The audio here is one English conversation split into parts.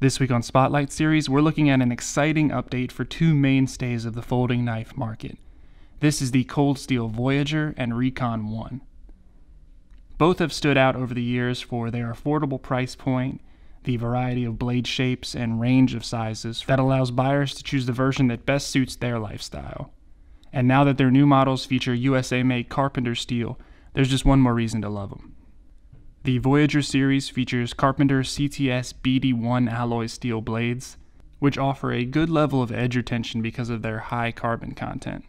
This week on Spotlight Series, we're looking at an exciting update for two mainstays of the folding knife market. This is the Cold Steel Voyager and Recon 1. Both have stood out over the years for their affordable price point, the variety of blade shapes, and range of sizes that allows buyers to choose the version that best suits their lifestyle. And now that their new models feature USA made Carpenter steel, there's just one more reason to love them. The Voyager series features Carpenter CTS BD1 alloy steel blades, which offer a good level of edge retention because of their high carbon content.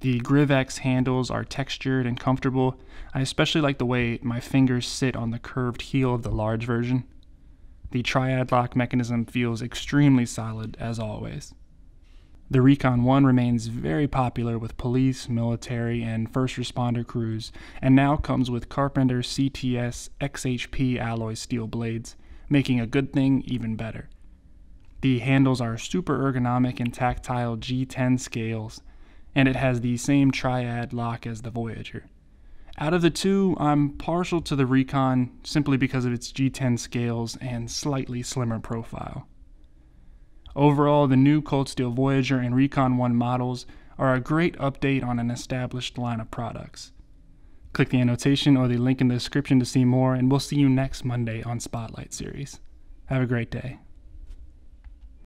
The Grivex handles are textured and comfortable. I especially like the way my fingers sit on the curved heel of the large version. The triad lock mechanism feels extremely solid as always. The Recon 1 remains very popular with police, military, and first responder crews, and now comes with Carpenter CTS XHP alloy steel blades, making a good thing even better. The handles are super ergonomic and tactile G10 scales, and it has the same triad lock as the Voyager. Out of the two, I'm partial to the Recon simply because of its G10 scales and slightly slimmer profile. Overall, the new Cold Steel Voyager and Recon 1 models are a great update on an established line of products. Click the annotation or the link in the description to see more, and we'll see you next Monday on Spotlight Series. Have a great day.